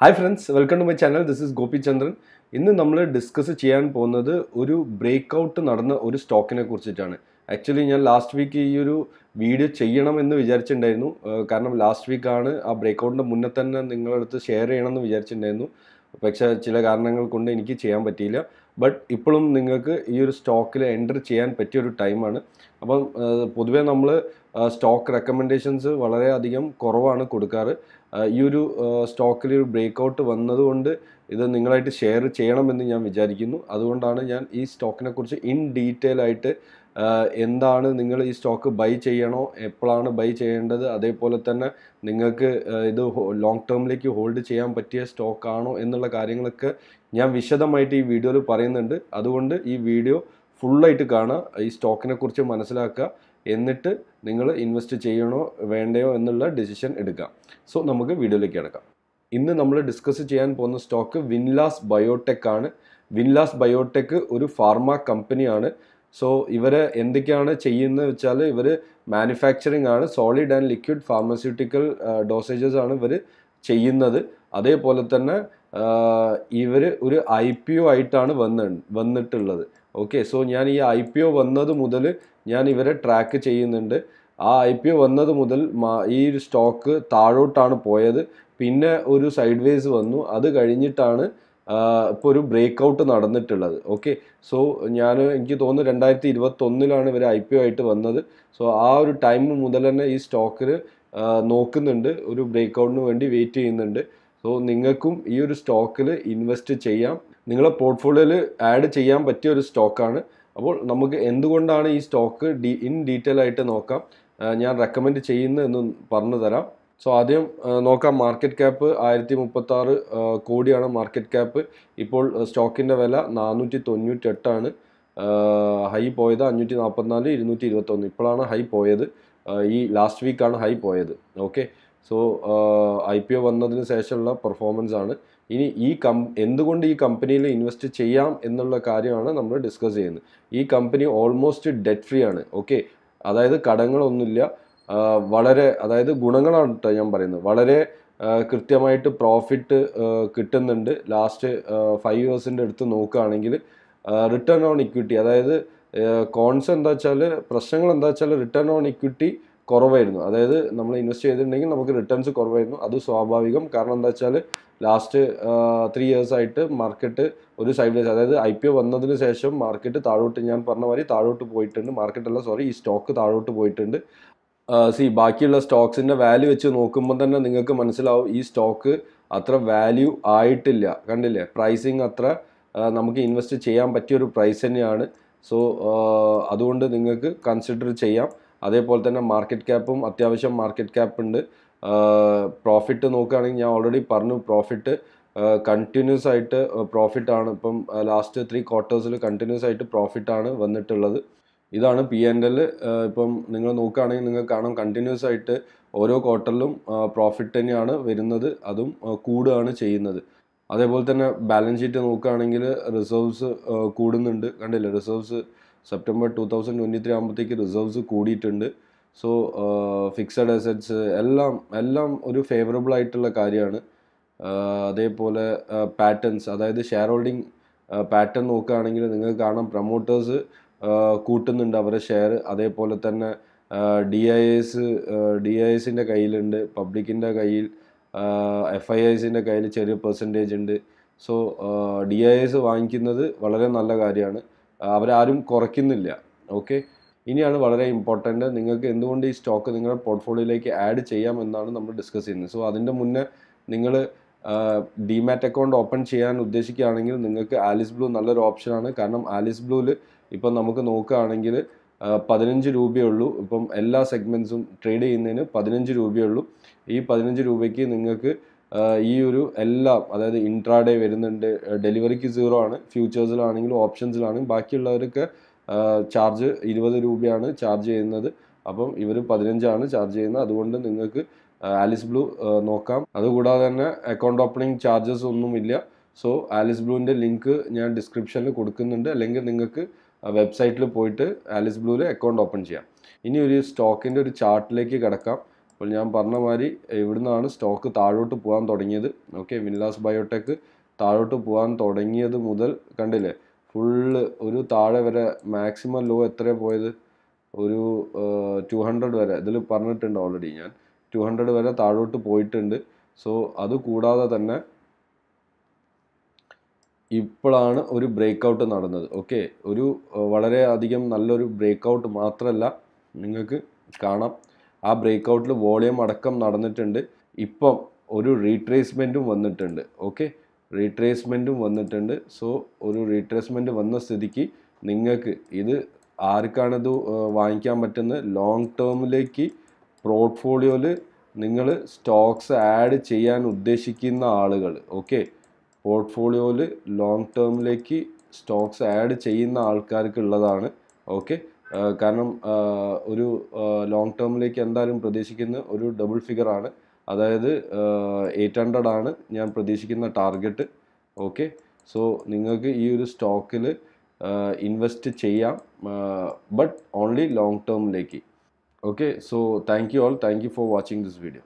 Hi friends welcome to my channel this is Gopichandran ഇന്ന് നമ്മൾ discuss ചെയ്യാൻ പോകുന്നത് ഒരു ബ്രേക്ക് ഔട്ട് നടന്ന ഒരു സ്റ്റോക്കിനെ കുറിച്ചിട്ടാണ്. ആക്ച്വലി ഞാൻ ലാസ്റ്റ് വീക്ക് ഈ ഒരു വീഡിയോ ചെയ്യണം എന്ന് വിചാരിച്ചിട്ടുണ്ടായിരുന്നു. കാരണം ലാസ്റ്റ് വീക്കാണ് ആ ബ്രേക്ക് ഔട്ടിന്റെ മുന്നേ തന്നെ നിങ്ങളുടെ അടുത്ത് ഷെയർ ചെയ്യണമെന്ന് വിചാരിച്ചിട്ടുണ്ടായിരുന്നു. പക്ഷേ ചില കാരണങ്ങൾ കൊണ്ട് എനിക്ക് ചെയ്യാൻ പറ്റിയില്ല. ബട്ട് ഇപ്പോഴും നിങ്ങൾക്ക് ഈ ഒരു സ്റ്റോക്കിൽ എന്റർ ചെയ്യാൻ പറ്റിയ ഒരു ടൈമാണ് അപ്പം പൊതുവേ നമ്മൾ സ്റ്റോക്ക് റെക്കമെൻഡേഷൻസ് വളരെയധികം കുറവാണ് കൊടുക്കാറ്. ഈ ഒരു സ്റ്റോക്കിൽ ഒരു ബ്രേക്ക് ഔട്ട് വന്നതുകൊണ്ട് ഇത് നിങ്ങളായിട്ട് ഷെയർ ചെയ്യണമെന്ന് ഞാൻ വിചാരിക്കുന്നു. അതുകൊണ്ടാണ് ഞാൻ ഈ സ്റ്റോക്കിനെ കുറിച്ച് ഇൻ ഡീറ്റെയിൽ ആയിട്ട് എന്താണ് നിങ്ങൾ ഈ സ്റ്റോക്ക് ബൈ ചെയ്യണോ എപ്പോഴാണ് ബൈ ചെയ്യേണ്ടത് അതേപോലെ തന്നെ നിങ്ങൾക്ക് ഇത് ലോങ് ടേമിലേക്ക് ഹോൾഡ് ചെയ്യാൻ പറ്റിയ സ്റ്റോക്കാണോ എന്നുള്ള കാര്യങ്ങളൊക്കെ ഞാൻ വിശദമായിട്ട് ഈ വീഡിയോയിൽ പറയുന്നുണ്ട്. അതുകൊണ്ട് ഈ വീഡിയോ ഫുള്ളായിട്ട് കാണുക ഈ സ്റ്റോക്കിനെ കുറിച്ച് മനസ്സിലാക്കുക എന്നിട്ട് നിങ്ങൾ ഇൻവെസ്റ്റ് ചെയ്യണോ വേണ്ടയോ എന്നുള്ള ഡിസിഷൻ എടുക്കാം. സോ നമുക്ക് വീഡിയോയിലേക്ക് കിടക്കാം. ഇന്ന് നമ്മൾ ഡിസ്കസ് ചെയ്യാൻ പോകുന്ന സ്റ്റോക്ക് വിൻലാസ് ബയോടെക് ആണ്. വിൻലാസ് ബയോടെക് ഒരു ഫാർമ കമ്പനിയാണ് സോ ഇവർ എന്തൊക്കെയാണ് ചെയ്യുന്നത് വെച്ചാൽ ഇവർ മാനുഫാക്ചറിങ് ആണ്. Solid and liquid pharmaceutical dosages ആണ് ഇവർ ചെയ്യുന്നത്. അതേപോലെ തന്നെ ഇവർ ഒരു ഐ പി ഒ ആയിട്ടാണ് വന്ന് വന്നിട്ടുള്ളത്. ഓക്കെ സോ ഞാൻ ഈ ഐ പി ഒ വന്നത് മുതൽ ഞാൻ ഇവരെ ട്രാക്ക് ചെയ്യുന്നുണ്ട്. ആ ഐ പി ഒ വന്നത് മുതൽ ഈ സ്റ്റോക്ക് താഴോട്ടാണ് പോയത്. പിന്നെ ഒരു സൈഡ് വേസ് വന്നു. അത് കഴിഞ്ഞിട്ടാണ് ഇപ്പോൾ ഒരു ബ്രേക്ക് ഔട്ട് നടന്നിട്ടുള്ളത്. ഓക്കെ സോ ഞാൻ എനിക്ക് തോന്നുന്നു രണ്ടായിരത്തി ഇരുപത്തൊന്നിലാണ് ഇവർ ഐ പി ഒ ആയിട്ട് വന്നത്. സോ ആ ഒരു ടൈം മുതൽ തന്നെ ഈ സ്റ്റോക്കിൽ നോക്കുന്നുണ്ട്. ഒരു ബ്രേക്ക് ഔട്ടിന് വേണ്ടി വെയിറ്റ് ചെയ്യുന്നുണ്ട്. സോ നിങ്ങൾക്കും ഈ ഒരു സ്റ്റോക്കിൽ ഇൻവെസ്റ്റ് ചെയ്യാം. നിങ്ങളെ പോർട്ട്ഫോളിയോയിൽ ആഡ് ചെയ്യാൻ പറ്റിയ ഒരു സ്റ്റോക്കാണ് അപ്പോൾ നമുക്ക് എന്തുകൊണ്ടാണ് ഈ സ്റ്റോക്ക് ഡീ ഇൻ ഡീറ്റെയിൽ ആയിട്ട് നോക്കാം. ഞാൻ റെക്കമെൻഡ് ചെയ്യുന്നത് എന്ന് പറഞ്ഞു തരാം. സോ ആദ്യം നോക്കാം. മാർക്കറ്റ് ക്യാപ്പ് ആയിരത്തി മുപ്പത്തി ആറ് കോടിയാണ് മാർക്കറ്റ് ക്യാപ്പ് ഇപ്പോൾ സ്റ്റോക്കിന്റെ വില നാനൂറ്റി തൊണ്ണൂറ്റി എട്ടാണ് ഹൈ പോയത് അഞ്ഞൂറ്റി നാൽപ്പത്തിനാല് ഇരുന്നൂറ്റി ഇരുപത്തൊന്ന് ഇപ്പോഴാണ് ഹൈ പോയത്. ഈ ലാസ്റ്റ് വീക്കാണ് ഹൈ പോയത്. Okay so I P O വന്നതിന് ശേഷമുള്ള പെർഫോമൻസ് ആണ്. ഇനി ഈ കം എന്തുകൊണ്ട് ഈ കമ്പനിയിൽ ഇൻവെസ്റ്റ് ചെയ്യാം എന്നുള്ള കാര്യമാണ് നമ്മൾ ഡിസ്കസ് ചെയ്യുന്നത്. ഈ കമ്പനി ഓൾമോസ്റ്റ് ഡെറ്റ് ഫ്രീ ആണ്. ഓക്കെ അതായത് കടങ്ങളൊന്നുമില്ല. വളരെ അതായത് ഗുണങ്ങളാണ് കേട്ടോ ഞാൻ പറയുന്നത്. വളരെ കൃത്യമായിട്ട് പ്രോഫിറ്റ് കിട്ടുന്നുണ്ട്. ലാസ്റ്റ് ഫൈവ് ഇയേഴ്സിന്റെ അടുത്ത് നോക്കുകയാണെങ്കിൽ റിട്ടേൺ ഓൺ ഇക്വിറ്റി അതായത് കോൺസ് എന്താ വെച്ചാൽ പ്രശ്നങ്ങൾ എന്താ വെച്ചാൽ റിട്ടേൺ ഓൺ ഇക്വിറ്റി കുറവായിരുന്നു. അതായത് നമ്മൾ ഇൻവെസ്റ്റ് ചെയ്തിട്ടുണ്ടെങ്കിൽ നമുക്ക് റിട്ടേൺസ് കുറവായിരുന്നു. അത് സ്വാഭാവികം. കാരണം എന്താ വെച്ചാൽ ലാസ്റ്റ് ത്രീ ഇയേഴ്സ് ആയിട്ട് മാർക്കറ്റ് ഒരു സൈഡ് അതായത് ഐ പി ഒ വന്നതിന് ശേഷം മാർക്കറ്റ് താഴോട്ട് ഞാൻ പറഞ്ഞ മാതിരി താഴോട്ട് പോയിട്ടുണ്ട്. മാർക്കറ്റ് അല്ല സോറി ഈ സ്റ്റോക്ക് താഴോട്ട് പോയിട്ടുണ്ട്. സി ബാക്കിയുള്ള സ്റ്റോക്സിന്റെ വാല്യൂ വെച്ച് നോക്കുമ്പോൾ തന്നെ നിങ്ങൾക്ക് മനസ്സിലാവും ഈ സ്റ്റോക്ക് അത്ര വാല്യൂ ആയിട്ടില്ല. കണ്ടില്ലേ? പ്രൈസിങ് അത്ര നമുക്ക് ഇൻവെസ്റ്റ് ചെയ്യാൻ പറ്റിയ ഒരു പ്രൈസ് തന്നെയാണ്. സോ അതുകൊണ്ട് നിങ്ങൾക്ക് കൺസിഡർ ചെയ്യാം. അതേപോലെ തന്നെ മാർക്കറ്റ് ക്യാപ്പും അത്യാവശ്യം മാർക്കറ്റ് ക്യാപ്പ് ഉണ്ട്. പ്രോഫിറ്റ് നോക്കുകയാണെങ്കിൽ ഞാൻ ഓൾറെഡി പറഞ്ഞു പ്രോഫിറ്റ് കണ്ടിന്യൂസ് ആയിട്ട് പ്രോഫിറ്റ് ആണ്. ഇപ്പം ലാസ്റ്റ് ത്രീ ക്വാർട്ടേഴ്സിൽ കണ്ടിന്യൂസ് ആയിട്ട് പ്രോഫിറ്റ് ആണ് വന്നിട്ടുള്ളത്. ഇതാണ് പി എൻ എൽ ഇപ്പം നിങ്ങൾ നോക്കുകയാണെങ്കിൽ നിങ്ങൾക്ക് കാണാം കണ്ടിന്യൂസ് ആയിട്ട് ഓരോ ക്വാർട്ടറിലും പ്രോഫിറ്റ് തന്നെയാണ് വരുന്നത്. അതും കൂടുകയാണ് ചെയ്യുന്നത്. അതേപോലെ തന്നെ ബാലൻസ് ഷീറ്റ് നോക്കുകയാണെങ്കിൽ റിസർവ്സ് കൂടുന്നുണ്ട്. കണ്ടില്ല? Reserves September two thousand twenty three ആകുമ്പോഴത്തേക്ക് റിസർവ്സ് കൂടിയിട്ടുണ്ട് സോ ഫിക്സഡ് അസറ്റ്സ് എല്ലാം എല്ലാം ഒരു ഫേവറബിൾ ആയിട്ടുള്ള കാര്യമാണ്. അതേപോലെ പാറ്റേൺസ് അതായത് ഷെയർ ഹോൾഡിംഗ് പാറ്റേൺ നോക്കുകയാണെങ്കിൽ നിങ്ങൾക്ക് കാണാം പ്രൊമോട്ടേഴ്സ് കൂട്ടുന്നുണ്ട് അവരുടെ ഷെയർ അതേപോലെ തന്നെ D I S D I എസിന്റെ കയ്യിലുണ്ട് പബ്ലിക്കിന്റെ കയ്യിൽ എഫ് ഐ എസിന്റെ കയ്യിൽ ചെറിയ പെർസെന്റേജ് ഉണ്ട്. സോ ഡി ഐ എസ് വാങ്ങിക്കുന്നത് വളരെ നല്ല കാര്യമാണ്. അവരാരും കുറയ്ക്കുന്നില്ല. ഓക്കെ ഇനിയാണ് വളരെ ഇമ്പോർട്ടന്റ് നിങ്ങൾക്ക് എന്തുകൊണ്ട് ഈ സ്റ്റോക്ക് നിങ്ങളുടെ പോർട്ട്ഫോളിയോയിലേക്ക് ആഡ് ചെയ്യാം എന്നാണ് നമ്മൾ ഡിസ്കസ് ചെയ്യുന്നത്. സോ അതിന്റെ മുന്നേ നിങ്ങൾ ഡിമാറ്റ് അക്കൗണ്ട് ഓപ്പൺ ചെയ്യാൻ ഉദ്ദേശിക്കുകയാണെങ്കിൽ നിങ്ങൾക്ക് ആലിസ് ബ്ലൂ നല്ലൊരു ഓപ്ഷനാണ് കാരണം ആലിസ് ബ്ലൂവിൽ ഇപ്പം നമുക്ക് നോക്കുകയാണെങ്കിൽ പതിനഞ്ച് രൂപയുള്ളൂ. ഇപ്പം എല്ലാ സെഗ്മെന്റ്സും ട്രേഡ് ചെയ്യുന്നതിന് പതിനഞ്ച് രൂപയുള്ളൂ. ഈ പതിനഞ്ച് രൂപയ്ക്ക് നിങ്ങൾക്ക് ഈ ഒരു എല്ലാം അതായത് ഇൻട്രാഡേ വരുന്നുണ്ട് ഡെലിവറിക്ക് സീറോ ആണ് ഫ്യൂച്ചേഴ്സിലാണെങ്കിലും ഓപ്ഷൻസിലാണെങ്കിലും ബാക്കിയുള്ളവർക്ക് ചാർജ് ഇരുപത് രൂപയാണ് ചാർജ് ചെയ്യുന്നത്. അപ്പം ഇവർ പതിനഞ്ചാണ് ചാർജ് ചെയ്യുന്നത്. അതുകൊണ്ട് നിങ്ങൾക്ക് ആലിസ് ബ്ലൂ നോക്കാം. അതുകൂടാതെ തന്നെ അക്കൗണ്ട് ഓപ്പണിംഗ് ചാർജസ് ഒന്നുമില്ല. സോ ആലിസ് ബ്ലൂവിന്റെ ലിങ്ക് ഞാൻ ഡിസ്ക്രിപ്ഷനിൽ കൊടുക്കുന്നുണ്ട്. അല്ലെങ്കിൽ നിങ്ങൾക്ക് വെബ്സൈറ്റിൽ പോയിട്ട് ആലിസ് ബ്ലൂവിൽ അക്കൗണ്ട് ഓപ്പൺ ചെയ്യാം. ഇനി ഒരു സ്റ്റോക്കിന്റെ ഒരു ചാർട്ടിലേക്ക് കിടക്കാം. അപ്പോൾ ഞാൻ പറഞ്ഞ മാതിരി ഇവിടുന്നാണ് സ്റ്റോക്ക് താഴോട്ട് പോകാൻ തുടങ്ങിയത്? ഓക്കെ മില്ലാസ് ബയോടെക് താഴോട്ട് പോകാൻ തുടങ്ങിയത് മുതൽ കണ്ടില്ലേ? ഫുള്ള് ഒരു താഴെ വരെ മാക്സിമം ലോ എത്ര പോയത്? ഒരു ടു ഹൺഡ്രഡ് വരെ. ഇതിൽ പറഞ്ഞിട്ടുണ്ട് ഓൾറെഡി ഞാൻ. ടു ഹൺഡ്രഡ് വരെ താഴോട്ട് പോയിട്ടുണ്ട്. സോ അത് കൂടാതെ തന്നെ ഇപ്പോഴാണ് ഒരു ബ്രേക്ക് ഔട്ട് നടന്നത്. ഓക്കെ ഒരു വളരെ അധികം നല്ലൊരു ബ്രേക്ക് ഔട്ട് മാത്രമല്ല നിങ്ങൾക്ക് കാണാം. ആ ബ്രേക്ക് ഔട്ടിൽ വോളിയം അടക്കം നടന്നിട്ടുണ്ട്. ഇപ്പം ഒരു റീട്രേസ്മെന്റും വന്നിട്ടുണ്ട്. ഓക്കെ? റീട്രേസ്മെന്റും വന്നിട്ടുണ്ട്. സോ ഒരു റീട്രേസ്മെന്റ് വന്ന സ്ഥിതിക്ക് നിങ്ങൾക്ക് ഇത് ആർക്കാണിത് വാങ്ങിക്കാൻ പറ്റുന്ന ലോങ് ടേമിലേക്ക് പോർട്ട്ഫോളിയോയിൽ നിങ്ങൾ സ്റ്റോക്സ് ആഡ് ചെയ്യാൻ ഉദ്ദേശിക്കുന്ന ആളുകൾ ഓക്കെ? പോർട്ട്ഫോളിയോയിൽ ലോങ് ടേമിലേക്ക് സ്റ്റോക്സ് ആഡ് ചെയ്യുന്ന ആൾക്കാർക്ക് ഉള്ളതാണ് ഓക്കെ? കാരണം ഒരു ലോങ് ടേമിലേക്ക് എന്തായാലും പ്രതീക്ഷിക്കുന്ന ഒരു ഡബിൾ ഫിഗർ ആണ്. അതായത് എയ്റ്റ് ഹൺഡ്രഡ് ആണ് ഞാൻ പ്രതീക്ഷിക്കുന്ന ടാർഗറ്റ് ഓക്കെ സോ നിങ്ങൾക്ക് ഈ ഒരു സ്റ്റോക്കിൽ ഇൻവെസ്റ്റ് ചെയ്യാം but only long ടേമിലേക്ക് okay so thank you all thank you for watching this video